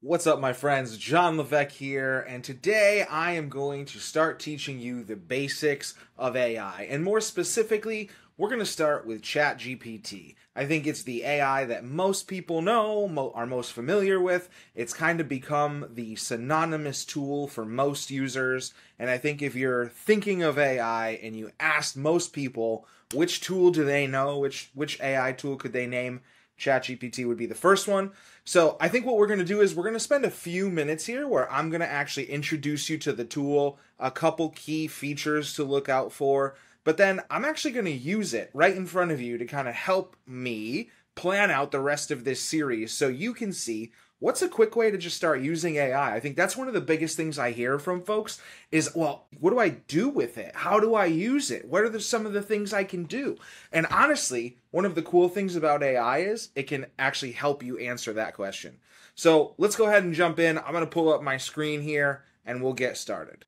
What's up, my friends? Jon Levesque here, and today I am going to start teaching you the basics of AI. And more specifically, we're going to start with ChatGPT. I think it's the AI that most people know, mo- are most familiar with. It's kind of become the synonymous tool for most users. And I think if you're thinking of AI and you asked most people which tool do they know, which which AI tool could they name, ChatGPT would be the first one. So I think what we're going to do is we're going to spend a few minutes here where I'm going to actually introduce you to the tool, a couple key features to look out for, but then I'm actually going to use it right in front of you to kind of help me plan out the rest of this series so you can see what's a quick way to just start using AI? I think that's one of the biggest things I hear from folks is, well, what do I do with it? How do I use it? What are the, some of the things I can do? And honestly, one of the cool things about AI is it can actually help you answer that question. So let's go ahead and jump in. I'm going to pull up my screen here and we'll get started.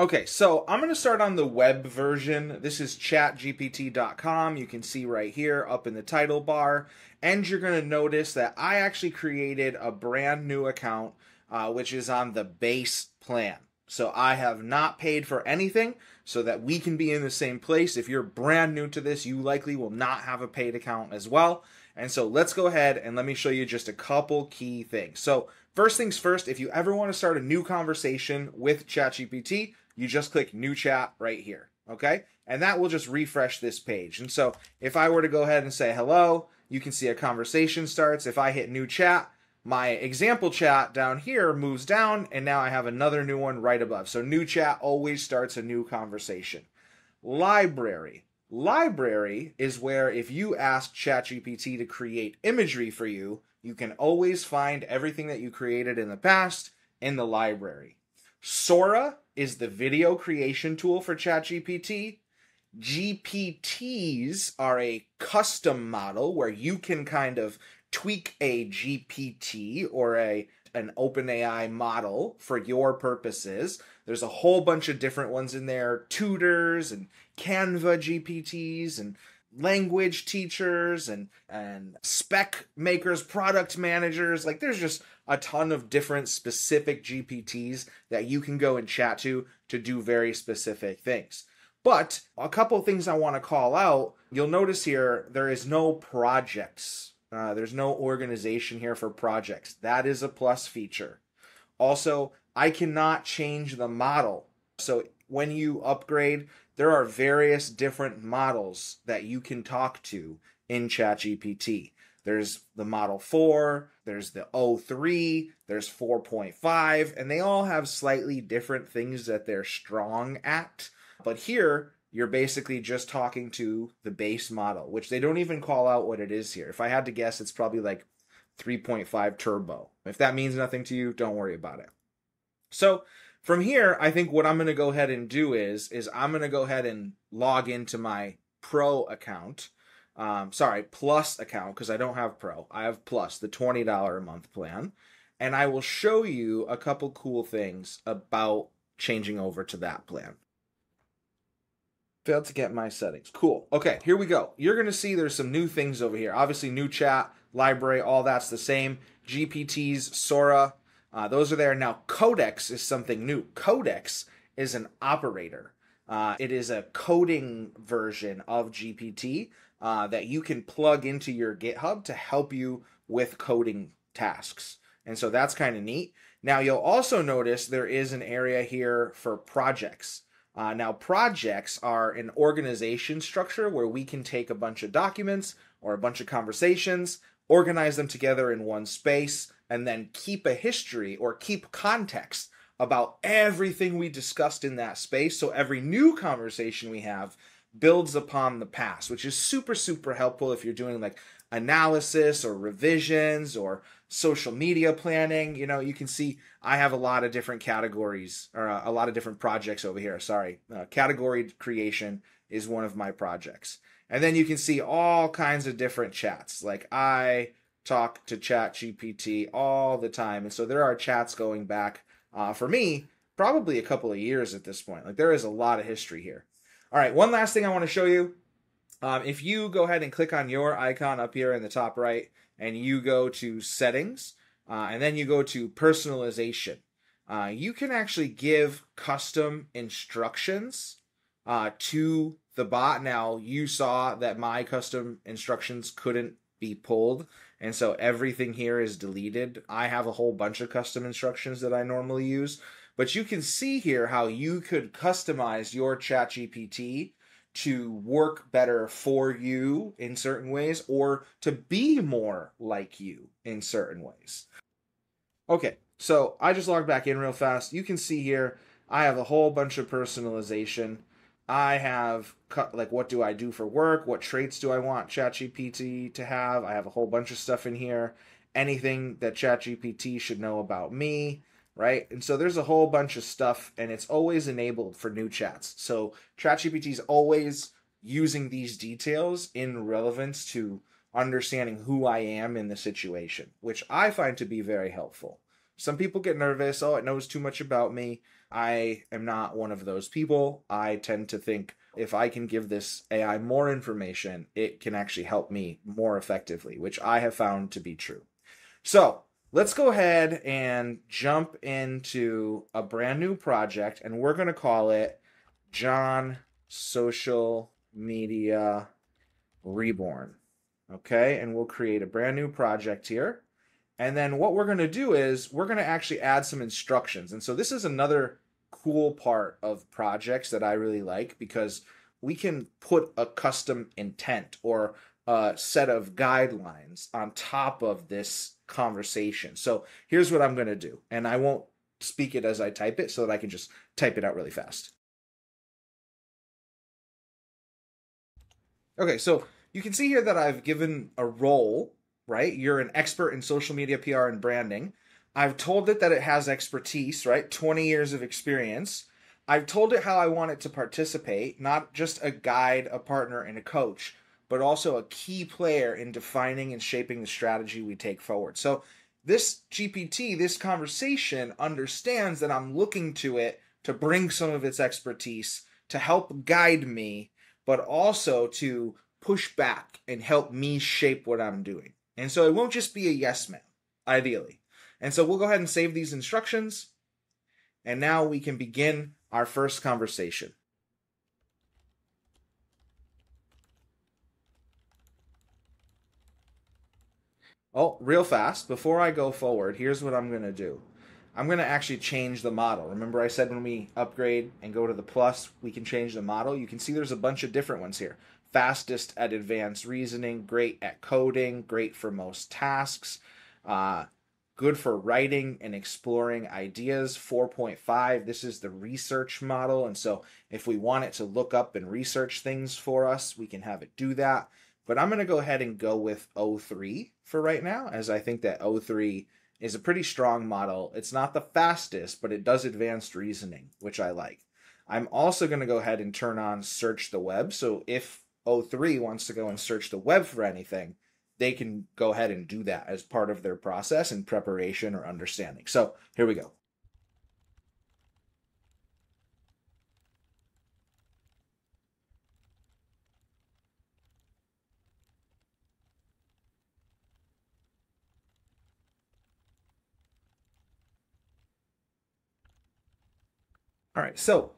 Okay, so I'm going to start on the web version. This is chatgpt.com. You can see right here up in the title bar. And you're going to notice that I actually created a brand new account, uh, which is on the base plan. So I have not paid for anything so that we can be in the same place. If you're brand new to this, you likely will not have a paid account as well. And so let's go ahead and let me show you just a couple key things. So first things first, if you ever want to start a new conversation with ChatGPT, you just click new chat right here. Okay. And that will just refresh this page. And so if I were to go ahead and say hello, you can see a conversation starts. If I hit new chat, my example chat down here moves down and now I have another new one right above. So new chat always starts a new conversation. Library. Library is where if you ask ChatGPT to create imagery for you, you can always find everything that you created in the past in the library. Sora is the video creation tool for ChatGPT. GPTs are a custom model where you can kind of tweak a GPT or a an OpenAI model for your purposes. There's a whole bunch of different ones in there, tutors and Canva GPTs and language teachers and and spec makers, product managers. Like there's just a ton of different specific GPTs that you can go and chat to to do very specific things. But a couple things I want to call out. You'll notice here there is no projects. Uh, there's no organization here for projects. That is a plus feature. Also, I cannot change the model. So when you upgrade, there are various different models that you can talk to in ChatGPT. There's the Model 4, there's the O3, there's 4.5, and they all have slightly different things that they're strong at. But here, you're basically just talking to the base model, which they don't even call out what it is here. If I had to guess, it's probably like 3.5 turbo. If that means nothing to you, don't worry about it. So from here, I think what I'm going to go ahead and do is, is I'm going to go ahead and log into my pro account. Um, sorry, plus account because I don't have pro. I have plus, the $20 a month plan. And I will show you a couple cool things about changing over to that plan. Failed to get my settings. Cool. Okay, here we go. You're going to see there's some new things over here. Obviously, new chat, library, all that's the same. GPTs, Sora, uh, those are there. Now, Codex is something new. Codex is an operator. Uh, it is a coding version of GPT uh, that you can plug into your GitHub to help you with coding tasks. And so that's kind of neat. Now, you'll also notice there is an area here for projects. Uh, now, projects are an organization structure where we can take a bunch of documents or a bunch of conversations, organize them together in one space, and then keep a history or keep context about everything we discussed in that space. So every new conversation we have builds upon the past, which is super, super helpful if you're doing like analysis or revisions or social media planning. You know, you can see I have a lot of different categories or uh, a lot of different projects over here. Sorry. Uh, category creation is one of my projects. And then you can see all kinds of different chats. Like I talk to Chat GPT all the time. And so there are chats going back uh, for me probably a couple of years at this point. Like there is a lot of history here. All right, one last thing I want to show you. Um, if you go ahead and click on your icon up here in the top right and you go to settings, Uh, and then you go to personalization. Uh, you can actually give custom instructions uh, to the bot. Now, you saw that my custom instructions couldn't be pulled, and so everything here is deleted. I have a whole bunch of custom instructions that I normally use, but you can see here how you could customize your ChatGPT to work better for you in certain ways or to be more like you in certain ways. Okay, so I just logged back in real fast. You can see here I have a whole bunch of personalization. I have cut like what do I do for work? What traits do I want ChatGPT to have? I have a whole bunch of stuff in here. Anything that ChatGPT should know about me right? And so there's a whole bunch of stuff, and it's always enabled for new chats. So ChatGPT is always using these details in relevance to understanding who I am in the situation, which I find to be very helpful. Some people get nervous, oh, it knows too much about me. I am not one of those people. I tend to think if I can give this AI more information, it can actually help me more effectively, which I have found to be true. So, let's go ahead and jump into a brand new project, and we're going to call it Jon Social Media Reborn. Okay, and we'll create a brand new project here. And then what we're going to do is we're going to actually add some instructions. And so this is another cool part of projects that I really like because we can put a custom intent or a set of guidelines on top of this conversation. So here's what I'm going to do, and I won't speak it as I type it so that I can just type it out really fast. Okay, so you can see here that I've given a role, right? You're an expert in social media PR and branding. I've told it that it has expertise, right? 20 years of experience. I've told it how I want it to participate, not just a guide, a partner, and a coach but also a key player in defining and shaping the strategy we take forward. So, this GPT, this conversation understands that I'm looking to it to bring some of its expertise to help guide me, but also to push back and help me shape what I'm doing. And so it won't just be a yes man, ideally. And so we'll go ahead and save these instructions. And now we can begin our first conversation. Oh, real fast, before I go forward, here's what I'm going to do. I'm going to actually change the model. Remember I said when we upgrade and go to the plus, we can change the model? You can see there's a bunch of different ones here. Fastest at advanced reasoning, great at coding, great for most tasks, uh, good for writing and exploring ideas. 4.5, this is the research model. And so if we want it to look up and research things for us, we can have it do that. But I'm going to go ahead and go with O3 for right now, as I think that O3 is a pretty strong model. It's not the fastest, but it does advanced reasoning, which I like. I'm also going to go ahead and turn on search the web. So if O3 wants to go and search the web for anything, they can go ahead and do that as part of their process and preparation or understanding. So here we go. All right, so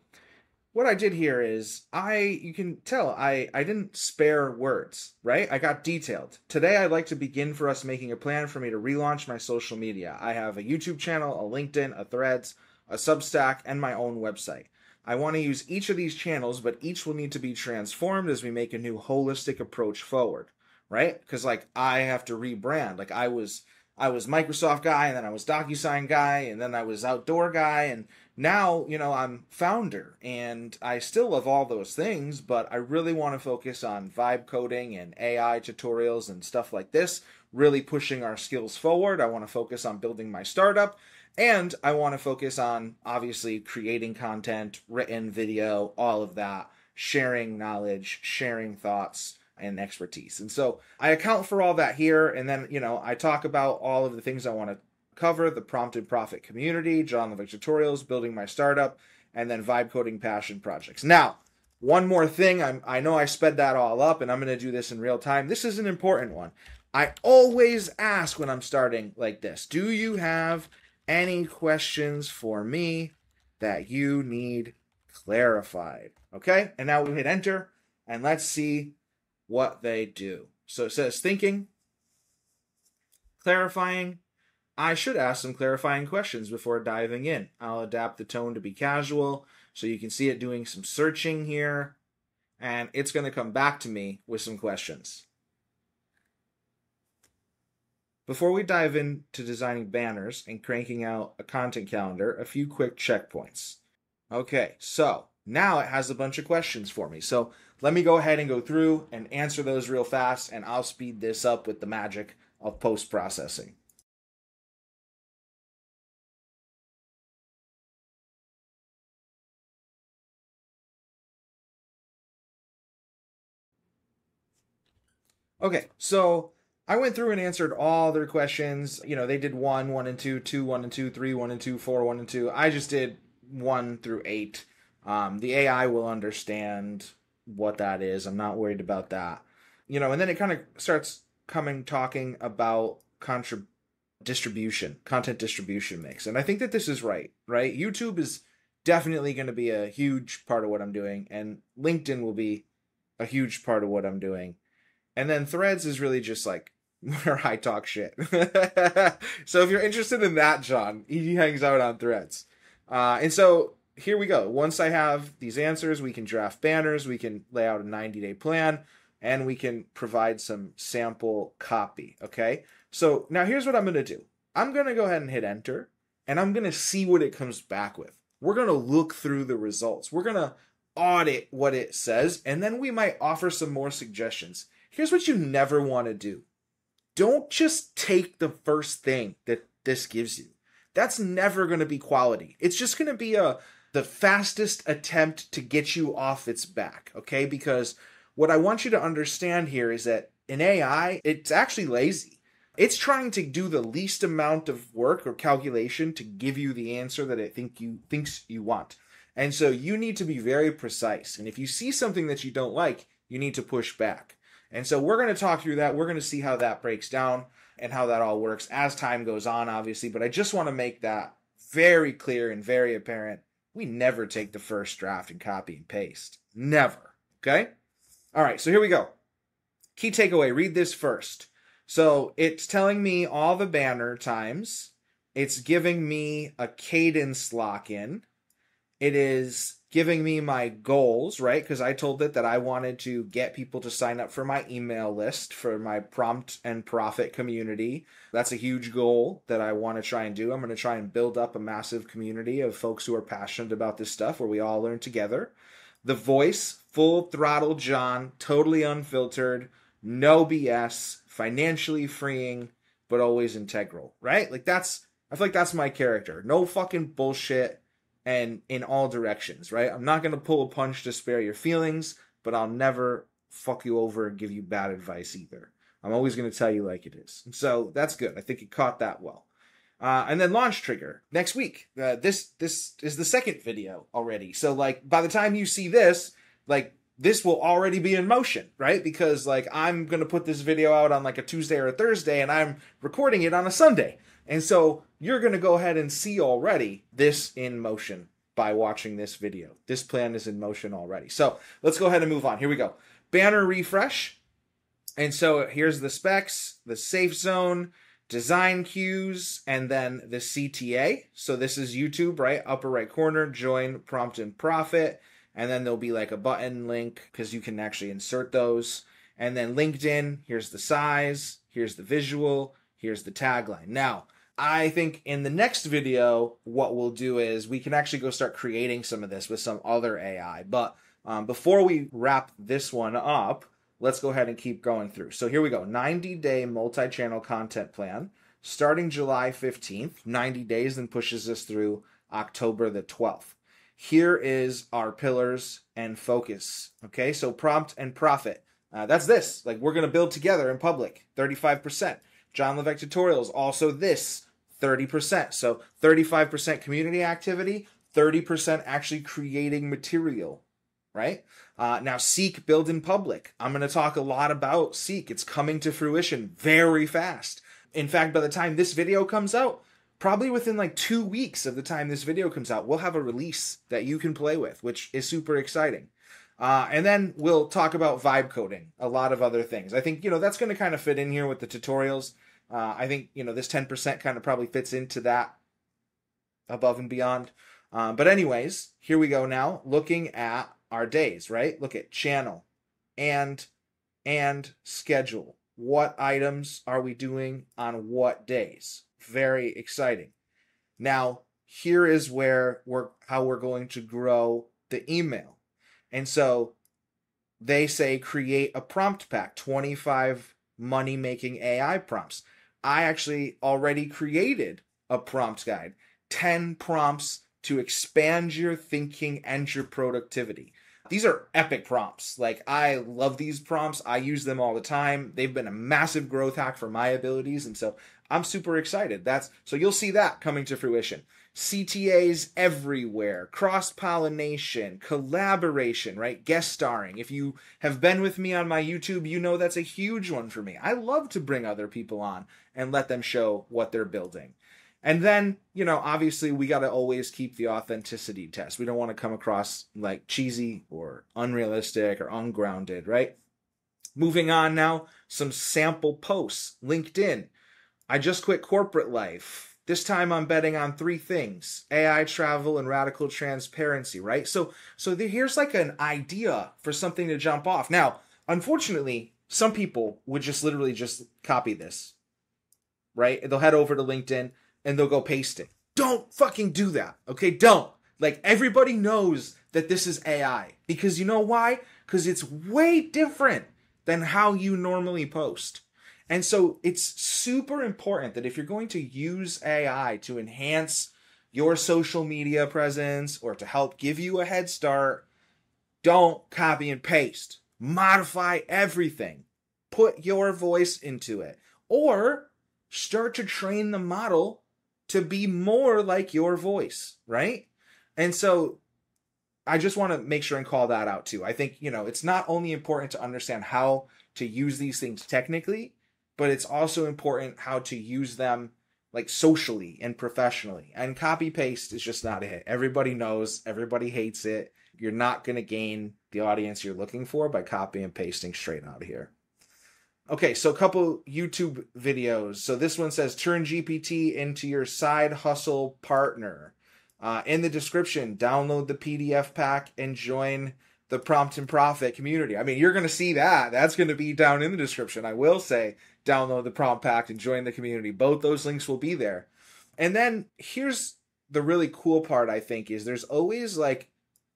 what I did here is I you can tell I I didn't spare words, right? I got detailed. Today I'd like to begin for us making a plan for me to relaunch my social media. I have a YouTube channel, a LinkedIn, a Threads, a Substack, and my own website. I want to use each of these channels, but each will need to be transformed as we make a new holistic approach forward, right? Because like I have to rebrand. Like I was I was Microsoft guy, and then I was DocuSign guy, and then I was outdoor guy, and now you know i'm founder and i still love all those things but i really want to focus on vibe coding and ai tutorials and stuff like this really pushing our skills forward. I want to focus on building my startup and i want to focus on obviously creating content written video all of that sharing knowledge sharing thoughts and expertise. And so i account for all that here and then you know i talk about all of the things i want to cover, the Prompt and Profit community, Jon Levesque tutorials, building my startup, and then vibe coding passion projects. Now, one more thing, I'm, I know I sped that all up and I'm going to do this in real time. This is an important one. I always ask when I'm starting like this Do you have any questions for me that you need clarified? Okay, and now we hit enter and let's see what they do. So it says thinking, clarifying. I should ask some clarifying questions before diving in. I'll adapt the tone to be casual so you can see it doing some searching here and it's going to come back to me with some questions. Before we dive into designing banners and cranking out a content calendar, a few quick checkpoints. Okay, so now it has a bunch of questions for me. So let me go ahead and go through and answer those real fast, and I'll speed this up with the magic of post processing. Okay, so I went through and answered all their questions. You know, they did one, one and two, two, one and two, three, one and two, four, one and two. I just did one through eight. Um, the AI will understand what that is. I'm not worried about that. You know, and then it kind of starts coming talking about contra- distribution, content distribution mix. And I think that this is right, right? YouTube is definitely going to be a huge part of what I'm doing, and LinkedIn will be a huge part of what I'm doing. And then Threads is really just like where I talk shit. so if you're interested in that, Jon, he hangs out on Threads. Uh, and so here we go. Once I have these answers, we can draft banners, we can lay out a 90 day plan, and we can provide some sample copy. Okay. So now here's what I'm going to do I'm going to go ahead and hit enter, and I'm going to see what it comes back with. We're going to look through the results. We're going to audit what it says, and then we might offer some more suggestions. Here's what you never want to do don't just take the first thing that this gives you. That's never going to be quality. It's just going to be a the fastest attempt to get you off its back, okay? Because what I want you to understand here is that in AI, it's actually lazy. It's trying to do the least amount of work or calculation to give you the answer that it think you thinks you want. And so you need to be very precise. And if you see something that you don't like, you need to push back. And so we're going to talk through that. We're going to see how that breaks down and how that all works as time goes on, obviously. But I just want to make that very clear and very apparent. We never take the first draft and copy and paste. Never. Okay? All right, so here we go. Key takeaway read this first. So it's telling me all the banner times, it's giving me a cadence lock in, it is giving me my goals, right? Because I told it that I wanted to get people to sign up for my email list for my prompt and profit community. That's a huge goal that I want to try and do. I'm going to try and build up a massive community of folks who are passionate about this stuff where we all learn together. The voice, full throttle Jon, totally unfiltered, no BS, financially freeing, but always integral, right? Like that's, I feel like that's my character. No fucking bullshit and in all directions, right? I'm not going to pull a punch to spare your feelings, but I'll never fuck you over and give you bad advice either. I'm always going to tell you like it is. So that's good. I think it caught that well. Uh, and then launch trigger next week. Uh, this this is the second video already. So like by the time you see this, like this will already be in motion, right? Because like I'm gonna put this video out on like a Tuesday or a Thursday, and I'm recording it on a Sunday. And so you're going to go ahead and see already this in motion by watching this video. This plan is in motion already. So let's go ahead and move on. Here we go. Banner refresh. And so here's the specs, the safe zone, design cues, and then the CTA. So this is YouTube, right? Upper right corner, join, prompt, and profit. And then there'll be like a button link because you can actually insert those. And then LinkedIn, here's the size, here's the visual, here's the tagline. Now, I think in the next video, what we'll do is we can actually go start creating some of this with some other AI. But um, before we wrap this one up, let's go ahead and keep going through. So here we go 90 day multi channel content plan starting July 15th, 90 days, then pushes us through October the 12th. Here is our pillars and focus. Okay, so prompt and profit. Uh, that's this. Like we're going to build together in public, 35%. Jon Levesque tutorials, also this, 30%. So 35% community activity, 30% actually creating material, right? Uh, now, Seek Build in Public. I'm going to talk a lot about Seek. It's coming to fruition very fast. In fact, by the time this video comes out, probably within like two weeks of the time this video comes out, we'll have a release that you can play with, which is super exciting. Uh, and then we'll talk about vibe coding, a lot of other things. I think, you know, that's going to kind of fit in here with the tutorials. Uh, I think, you know, this 10% kind of probably fits into that above and beyond. Uh, but anyways, here we go now, looking at our days, right? Look at channel and and schedule. What items are we doing on what days? Very exciting. Now, here is where we're how we're going to grow the email. And so they say create a prompt pack, 25 money making AI prompts. I actually already created a prompt guide, 10 prompts to expand your thinking and your productivity. These are epic prompts. Like, I love these prompts. I use them all the time. They've been a massive growth hack for my abilities. And so I'm super excited. That's so you'll see that coming to fruition. CTAs everywhere, cross pollination, collaboration, right? Guest starring. If you have been with me on my YouTube, you know that's a huge one for me. I love to bring other people on and let them show what they're building. And then, you know, obviously we got to always keep the authenticity test. We don't want to come across like cheesy or unrealistic or ungrounded, right? Moving on now, some sample posts. LinkedIn. I just quit corporate life. This time I'm betting on three things: AI travel and radical transparency, right? So so the, here's like an idea for something to jump off. Now, unfortunately, some people would just literally just copy this. Right? They'll head over to LinkedIn and they'll go paste it. Don't fucking do that. Okay? Don't. Like everybody knows that this is AI because you know why? Cuz it's way different than how you normally post. And so it's super important that if you're going to use AI to enhance your social media presence or to help give you a head start, don't copy and paste. Modify everything. Put your voice into it. Or start to train the model to be more like your voice, right? And so I just want to make sure and call that out too. I think, you know, it's not only important to understand how to use these things technically, but it's also important how to use them like socially and professionally. And copy paste is just not a hit. Everybody knows, everybody hates it. You're not going to gain the audience you're looking for by copy and pasting straight out of here. Okay, so a couple YouTube videos. So this one says turn GPT into your side hustle partner. Uh, in the description, download the PDF pack and join the Prompt and Profit community. I mean, you're going to see that. That's going to be down in the description. I will say download the Prompt Pack and join the community. Both those links will be there. And then here's the really cool part, I think, is there's always like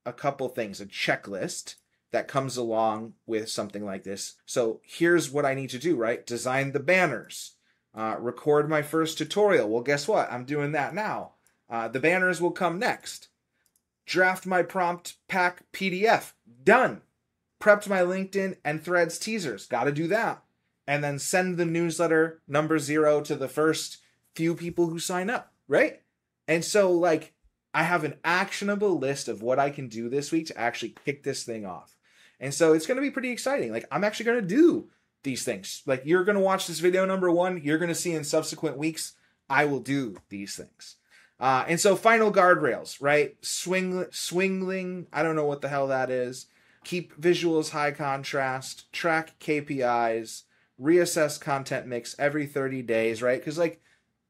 a couple things, a checklist that comes along with something like this. So here's what I need to do, right? Design the banners, uh, record my first tutorial. Well, guess what? I'm doing that now. Uh, the banners will come next. Draft my prompt pack PDF. Done. Prepped my LinkedIn and Threads teasers. Got to do that. And then send the newsletter number zero to the first few people who sign up, right? And so, like, I have an actionable list of what I can do this week to actually kick this thing off. And so it's going to be pretty exciting. Like I'm actually going to do these things. Like you're going to watch this video number one, you're going to see in subsequent weeks, I will do these things. Uh, and so final guardrails, right? Swing, swingling. I don't know what the hell that is. Keep visuals high contrast. Track KPIs. Reassess content mix every 30 days, right? Because like,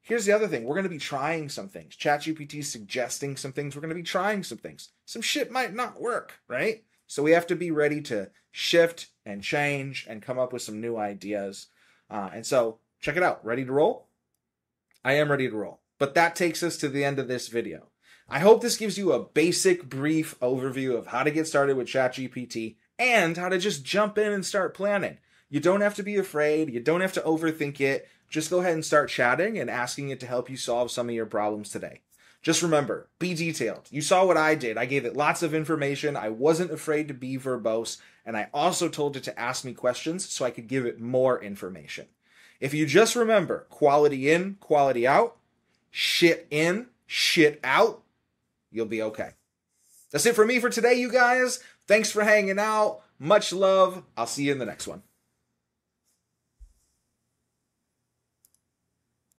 here's the other thing: we're going to be trying some things. ChatGPT suggesting some things. We're going to be trying some things. Some shit might not work, right? So we have to be ready to shift and change and come up with some new ideas. Uh, and so check it out. Ready to roll? I am ready to roll. But that takes us to the end of this video. I hope this gives you a basic, brief overview of how to get started with ChatGPT and how to just jump in and start planning. You don't have to be afraid. You don't have to overthink it. Just go ahead and start chatting and asking it to help you solve some of your problems today. Just remember, be detailed. You saw what I did. I gave it lots of information. I wasn't afraid to be verbose. And I also told it to ask me questions so I could give it more information. If you just remember quality in, quality out, shit in, shit out, you'll be okay. That's it for me for today, you guys. Thanks for hanging out. Much love. I'll see you in the next one.